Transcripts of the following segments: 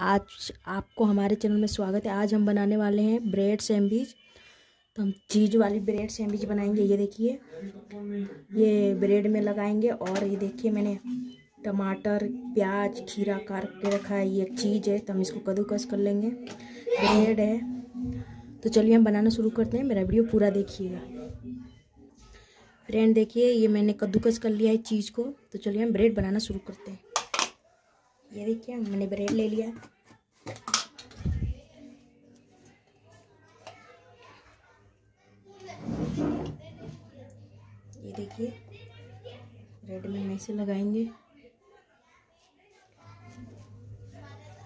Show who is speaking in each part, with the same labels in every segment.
Speaker 1: आज आपको हमारे चैनल में स्वागत है। आज हम बनाने वाले हैं ब्रेड सैंडविच। तो हम चीज़ वाली ब्रेड सैंडविच बनाएँगे, ये देखिए। ये ब्रेड में लगाएँगे और ये देखिए मैंने टमाटर, प्याज, खीरा काट के रखा है। ये चीज़ है तो हम इसको कद्दूकस कर लेंगे। ब्रेड है। तो चलिए हम बनाना शुरू करते हैं। मेरा वीडियो पूरा देखिएगा। फ्रेंड, देखिए, ये मैंने कद्दूकस कर लिया है चीज़ को। तो चलिए हम ब्रेड बनाना शुरू करते हैं। ये देखिए मैंने ब्रेड ले लिया। ये देखिए ब्रेड में ऐसे लगाएँगे।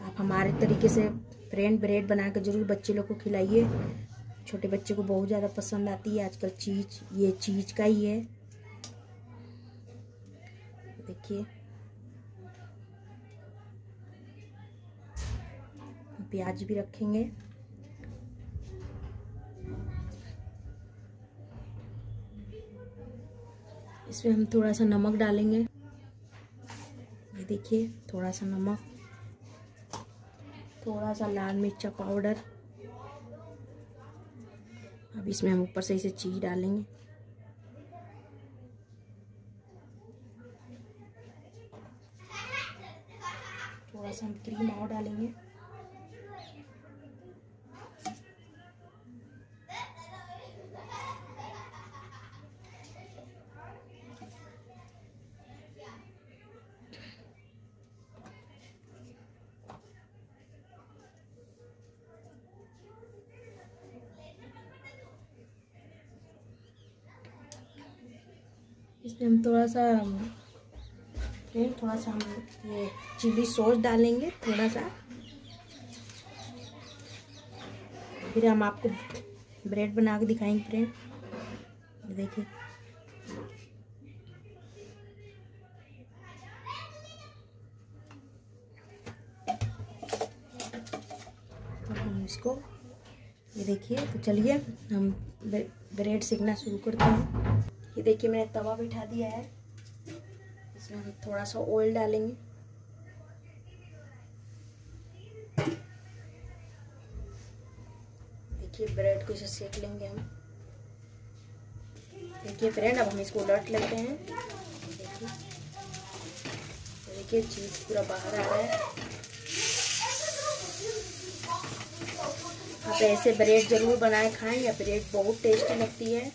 Speaker 1: आप हमारे तरीके से फ्रेंड ब्रेड बना कर ज़रूर बच्चे लोग को खिलाइए। छोटे बच्चे को बहुत ज़्यादा पसंद आती है, आजकल चीज़, ये चीज़ का ही है। देखिए। प्याज भी रखेंगे। इसमें हम थोड़ा सा नमक डालेंगे। ये देखिए थोड़ा सा नमक। थोड़ा सा लाल मिर्चा पाउडर। अब इसमें हम ऊपर से इसे चीज़ डालेंगे। थोड़ा सा हम क्रीम और डालेंगे। इसमें हम थोड़ा सा फ्रेंड थोड़ा सा हम ये चिली सॉस डालेंगे, थोड़ा सा। फिर हम आपको ब्रेड बना के दिखाएँगे, फ्रेंड। देखिए। हम इसको, ये देखिए तो चलिए हम ब्रेड सीखना शुरू करते हैं। ये देखिए मैंने तवा बिठा दिया है। इसमें हम थोड़ा सा ऑयल डालेंगे। देखिए ब्रेड को इसे सेक लेंगे हम। देखिए फ्रेंड अब हम इसको उलट लेते हैं। देखिए देखिए चीज़ पूरा बाहर आ रहा है। आप ऐसे ब्रेड ज़रूर बनाए, खाएँ, या ब्रेड बहुत टेस्टी लगती है।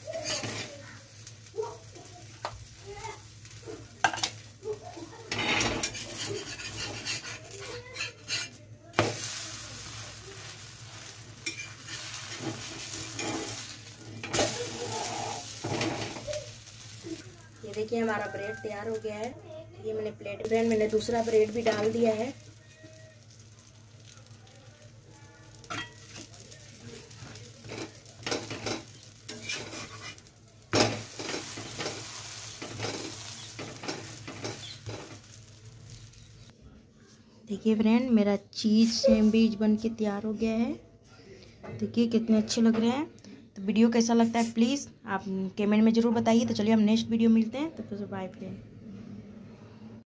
Speaker 1: ये देखिए, हमारा ब्रेड तैयार हो गया है। ये मैंने प्लेट ब्रेड मैंने दूसरा ब्रेड भी डाल दिया है। देखिए फ्रेंड मेरा चीज़ सैंडविच बन के तैयार हो गया है। देखिए, कितने अच्छे लग रहे हैं। तो वीडियो कैसा लगता है प्लीज़ आप कमेंट में ज़रूर बताइए। तो चलिए हम नेक्स्ट वीडियो मिलते हैं। तो फिर बाय फ्रेंड